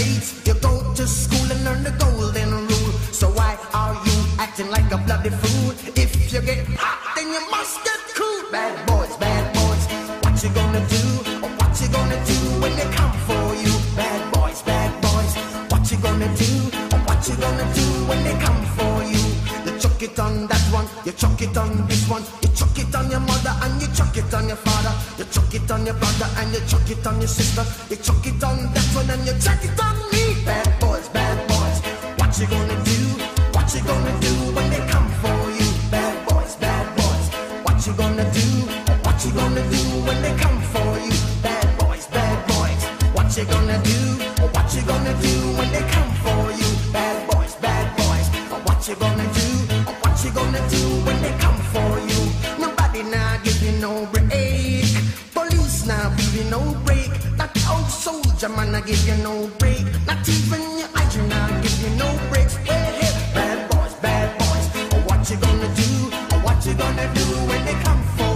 you go to school and learn the golden rule. So why are you acting like a bloody fool? If you get hot, then you must get cool. Bad boys, bad boys. What you gonna do? What you gonna do when they come for you? Bad boys, bad boys. What you gonna do? What you gonna do when they come for you? You chuck it on that one, you chuck it on this one, you chuck it on your mother and you chuck it on your father, you chuck it on your brother and you chuck it on your sister, you chuck it on that one and you chuck it on me. Bad boys, bad boys. What you gonna do? What you gonna do when they come for you? Bad boys, bad boys. What you gonna do? What you gonna do when they come for you? Bad boys, bad boys. What you gonna do? What you gonna do when they come for you? Bad boys, bad boys. What you gonna do? What you gonna do when they come for you? Nobody now you no break. Police now you no break. That old your man, I give you no break. Not even your eyes, you now give you no breaks. Hey, hey, bad boys, bad boys. What you gonna do? What you gonna do when they come for?